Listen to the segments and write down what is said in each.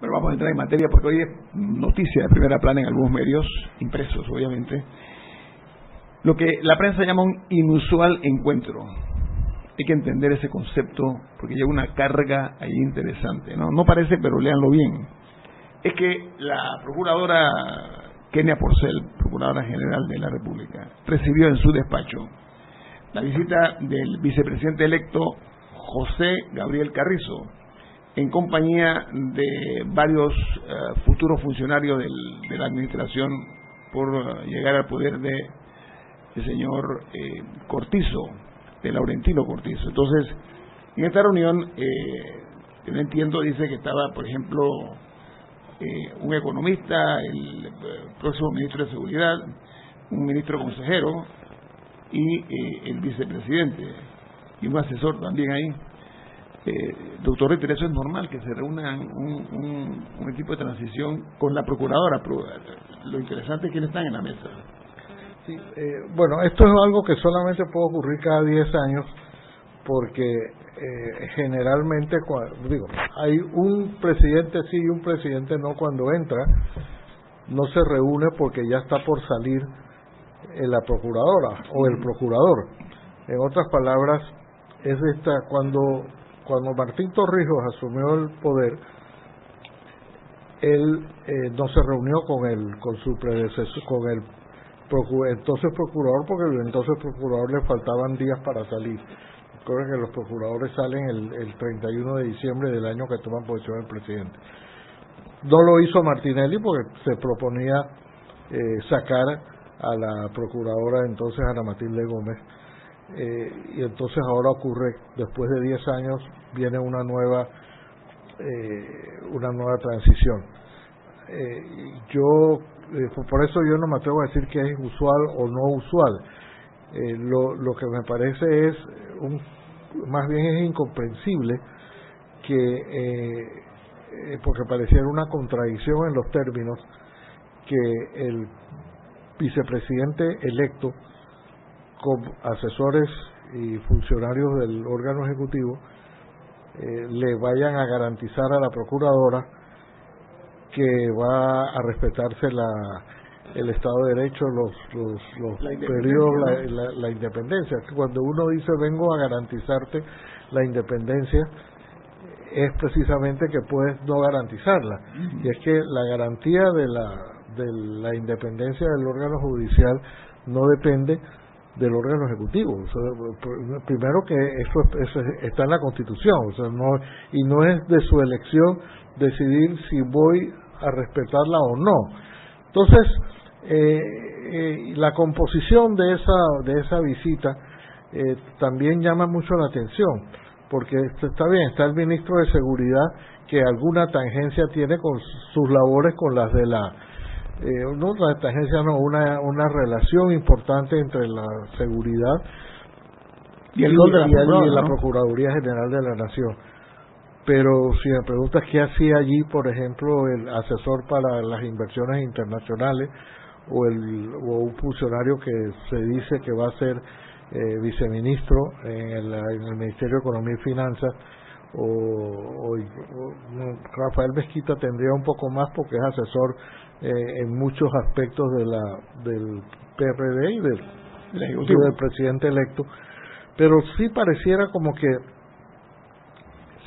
Bueno, vamos a entrar en materia porque hoy es noticia de primera plana en algunos medios, impresos obviamente, lo que la prensa llama un inusual encuentro. Hay que entender ese concepto porque lleva una carga ahí interesante. No, no parece, pero léanlo bien. Es que la procuradora Kenia Porcel, procuradora general de la República, recibió en su despacho la visita del vicepresidente electo José Gabriel Carrizo, en compañía de varios eh, futuros funcionarios de la administración por eh, llegar al poder de el señor eh, Cortizo, de Laurentino Cortizo. Entonces, en esta reunión, yo no entiendo, dice que estaba, por ejemplo, un economista, el próximo ministro de Seguridad, un ministro consejero y el vicepresidente y un asesor también ahí. Eh, doctor Ritter, eso es normal que se reúna un, un, equipo de transición con la procuradora. Lo interesante es quiénes están en la mesa. Sí, eh, bueno, esto es algo que solamente puede ocurrir cada 10 años porque eh, generalmente, digo, hay un presidente sí y un presidente no cuando entra, no se reúne porque ya está por salir la procuradora o el procurador. En otras palabras, es esta cuando cuando Martín Torrijos asumió el poder, él eh, no se reunió con el con su predecesor, con el entonces procurador, porque el entonces procurador le faltaban días para salir. Recuerden que los procuradores salen el, el 31 de diciembre del año que toman posesión el presidente. No lo hizo Martinelli porque se proponía eh, sacar a la procuradora entonces Ana Matilde Gómez eh, y entonces ahora ocurre, después de 10 años, viene una nueva, eh, una nueva transición. Eh, yo, por eso yo no me atrevo a decir que es usual o no usual. lo, lo que me parece es, un, más bien es incomprensible que, porque pareciera una contradicción en los términos, que el vicepresidente electo con asesores y funcionarios del órgano ejecutivo eh, le vayan a garantizar a la procuradora que va a respetarse la el Estado de Derecho, los, los, los la periodos, la, la, independencia. Cuando uno dice vengo a garantizarte la independencia, es precisamente que puedes no garantizarla. Y es que la garantía de la, de la independencia del órgano judicial no depende del órgano ejecutivo. primero que eso, está en la Constitución, o sea, no, y no es de su elección decidir si voy a respetarla o no. Entonces, eh, eh, la composición de esa, de esa visita eh, también llama mucho la atención, porque está bien, está el ministro de Seguridad que alguna tangencia tiene con sus labores con las de la eh, no la agencia no, una, una relación importante entre la seguridad y, el, y, la Procuraduría General de la Nación. Pero si me preguntas qué hacía allí, por ejemplo, el asesor para las inversiones internacionales o, el, o un funcionario que se dice que va a ser eh, viceministro en el, en el Ministerio de Economía y Finanzas, o, Rafael Mezquita tendría un poco más porque es asesor eh, en muchos aspectos de la del PRD y del, del presidente electo, pero sí pareciera como que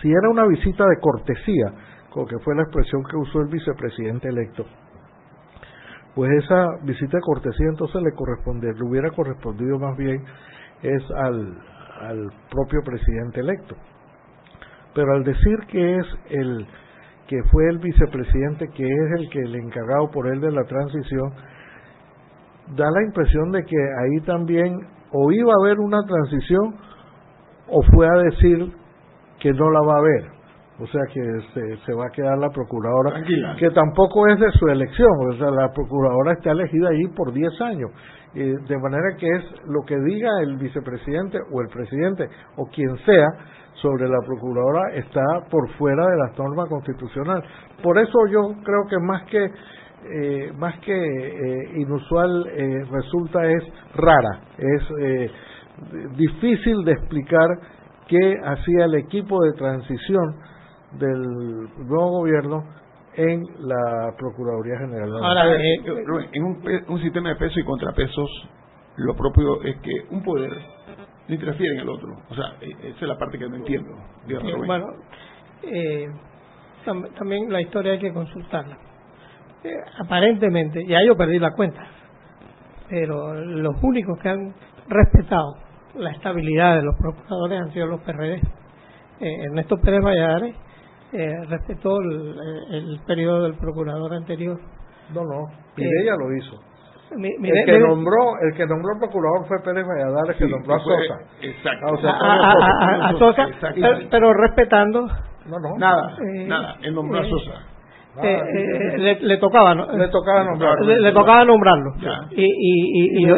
si era una visita de cortesía, como que fue la expresión que usó el vicepresidente electo, pues esa visita de cortesía entonces le corresponde, le hubiera correspondido más bien es al, al propio presidente electo. Pero al decir que es el que fue el vicepresidente, que es el que el encargado por él de la transición, da la impresión de que ahí también o iba a haber una transición o fue a decir que no la va a haber. O sea que se, se va a quedar la procuradora, que tampoco es de su elección, o sea, la procuradora está elegida ahí por 10 años. de manera que es lo que diga el vicepresidente o el presidente o quien sea, sobre la procuradora está por fuera de las normas constitucionales. Por eso yo creo que más que eh, más que eh, inusual eh, resulta es rara, es difícil de explicar qué hacía el equipo de transición del nuevo gobierno en la Procuraduría General. Ahora, eh, eh, en un, un sistema de pesos y contrapesos, lo propio es que un poder no interfiere en el otro. O sea, e, esa es la parte que no entiendo. bueno, eh, también la historia hay que consultarla. Eh, aparentemente, ya yo perdí la cuenta, pero los únicos que han respetado la estabilidad de los procuradores han sido los PRD. Eh, Ernesto Pérez Valladares eh, respetó el, el, periodo del procurador anterior. No, no, ella lo hizo. El que nombró el que nombró procurador fue Pérez Valladares que nombró a Sosa. exacto. A, Sosa pero, respetando. No, no, nada eh, nada él nombró a eh, Eh, eh, le, le, tocaba ¿no? le tocaba nombrarlo. le, le tocaba nombrarlo. Y y y, y, y,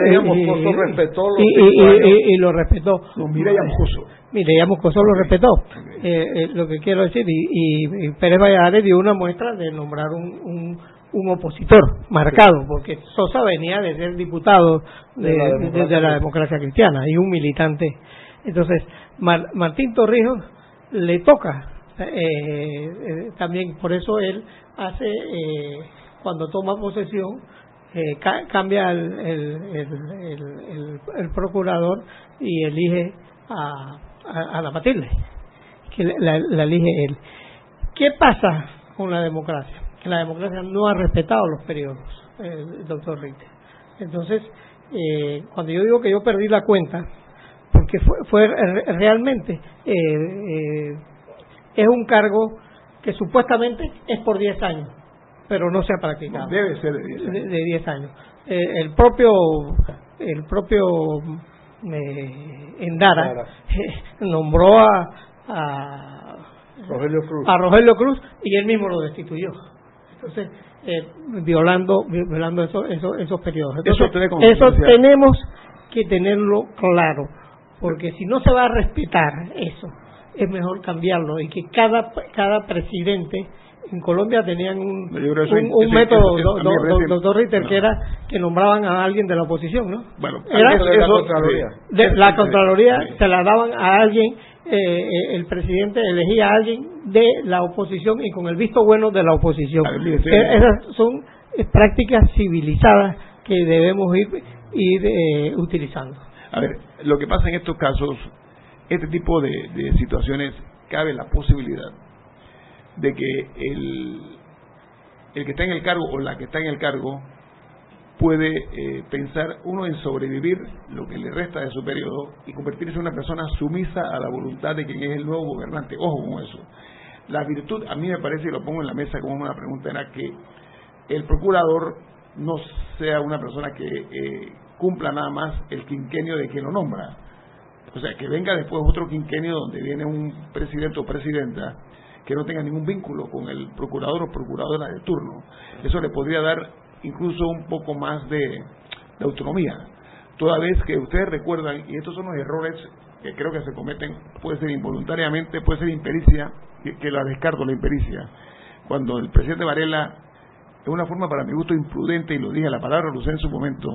y, y, lo respetó. No, Mireya Moscoso. Mireya Moscoso lo respetó. Eh, lo que quiero decir y, y, Pérez Valladares dio una muestra de nombrar un, un un opositor marcado, porque Sosa venía de ser diputado de, la, democracia. cristiana y un militante. Entonces, Martín Torrijos le toca eh, eh, también, por eso él hace, eh, cuando toma posesión, cambia el, el, procurador y elige a, a, la Matilde, que la, la elige él. ¿Qué pasa con la democracia? que la democracia no ha respetado los periodos, el doctor Richter. Entonces, eh, cuando yo digo que yo perdí la cuenta, porque fue, fue realmente eh, eh, es un cargo que supuestamente es por 10 años, pero no se ha practicado. debe ser de 10 años. De, 10 años. el propio el propio Endara nombró a, a Rogelio Cruz. a Rogelio Cruz y él mismo lo destituyó. Entonces, eh, violando violando esos esos periodos. eso, tenemos que tenerlo claro, porque si no se va a respetar eso, es mejor cambiarlo y que cada cada presidente en Colombia tenían un, un, método, doctor Ritter, que era que nombraban a alguien de la oposición, ¿no? Bueno, era, de la Contraloría. De, la Contraloría se la daban a alguien eh, eh, el presidente elegía a alguien de la oposición y con el visto bueno de la oposición. Eh, esas son prácticas civilizadas que debemos ir, ir utilizando. A ver, lo que pasa en estos casos, este tipo de, situaciones, cabe la posibilidad de que el, el que está en el cargo o la que está en el cargo puede eh, pensar uno en sobrevivir lo que le resta de su periodo y convertirse en una persona sumisa a la voluntad de quien es el nuevo gobernante. Ojo con eso. La virtud, a mí me parece, y lo pongo en la mesa como una pregunta, era que el procurador no sea una persona que eh, cumpla nada más el quinquenio de quien lo nombra. O sea, que venga después otro quinquenio donde viene un presidente o presidenta que no tenga ningún vínculo con el procurador o procuradora de turno. Eso le podría dar incluso un poco más de, autonomía. Toda vez que ustedes recuerdan, y estos son los errores que creo que se cometen, puede ser involuntariamente, puede ser impericia, que, la descarto la impericia. Cuando el presidente Varela, de una forma para mi gusto imprudente, y lo dije, la palabra lo usé en su momento,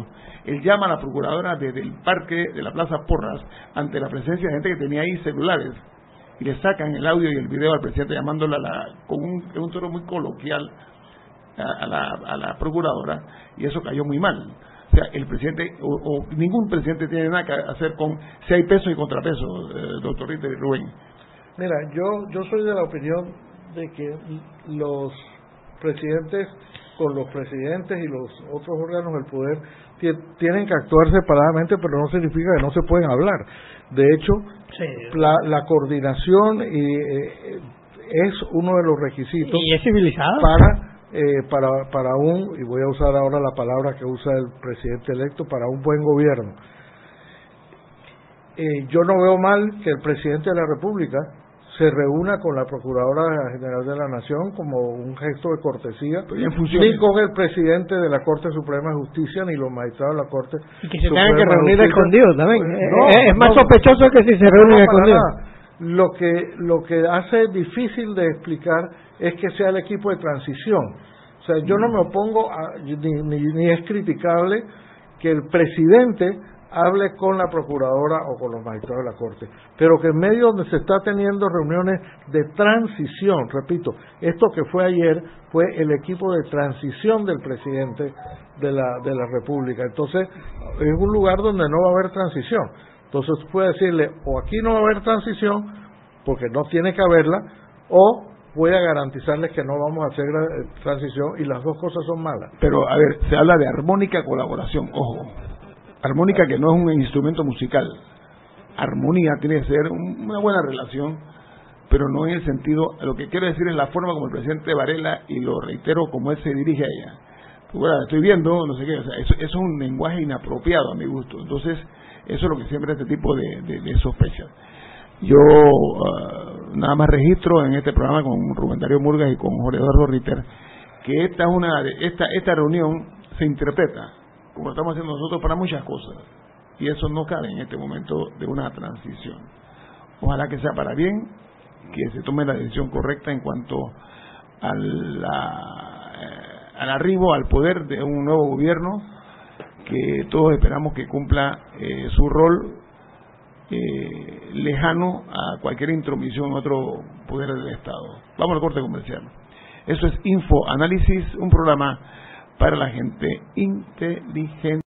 él llama a la procuradora desde el parque de la Plaza Porras, ante la presencia de gente que tenía ahí celulares, y le sacan el audio y el video al presidente llamándola la, con un, tono muy coloquial a, la, procuradora y eso cayó muy mal. O sea, el presidente, o, ningún presidente tiene nada que hacer con si hay pesos y contrapesos, eh, doctor Ritter y Rubén. Mira, yo, yo soy de la opinión de que los presidentes con los presidentes y los otros órganos del poder tienen que actuar separadamente, pero no significa que no se pueden hablar. De hecho, la, la, coordinación y, eh, es uno de los requisitos y es civilizado. para eh, para, para un, y voy a usar ahora la palabra que usa el presidente electo, para un buen gobierno. Eh, yo no veo mal que el presidente de la República se reúna con la Procuradora General de la Nación como un gesto de cortesía, ni con el presidente de la Corte Suprema de Justicia, ni los magistrados de la Corte Y que se tengan que reunir escondidos también. Eh, es, más sospechoso que si se reúnen escondidos. Lo que, lo que hace difícil de explicar es que sea el equipo de transición. O sea, yo no me opongo, a, ni, ni, es criticable que el presidente hable con la procuradora o con los magistrados de la Corte, pero que en medio donde se está teniendo reuniones de transición, repito, esto que fue ayer fue el equipo de transición del presidente de la, de la República, entonces es un lugar donde no va a haber transición, entonces puede decirle o aquí no va a haber transición porque no tiene que haberla, o voy a garantizarles que no vamos a hacer eh, transición y las dos cosas son malas. Pero, a ver, se habla de armónica colaboración, ojo. Armónica que no es un instrumento musical. Armonía tiene que ser una buena relación, pero no en el sentido, lo que quiero decir es la forma como el presidente Varela, y lo reitero, como él se dirige a ella. Estoy viendo, no sé qué, o sea, eso, es un lenguaje inapropiado a mi gusto. Entonces, eso es lo que siempre este tipo de, de, sospechas. Yo ah, nada más registro en este programa con Rubén Darío Murgas y con Jorge Eduardo Ritter que esta es una esta esta reunión se interpreta como estamos haciendo nosotros para muchas cosas y eso no cabe en este momento de una transición ojalá que sea para bien que se tome la decisión correcta en cuanto al, eh, al arribo al poder de un nuevo gobierno que todos esperamos que cumpla eh, su rol eh, lejano a cualquier intromisión en otro poder del Estado. Vamos al corte comercial. Eso es Info Análisis, un programa para la gente inteligente.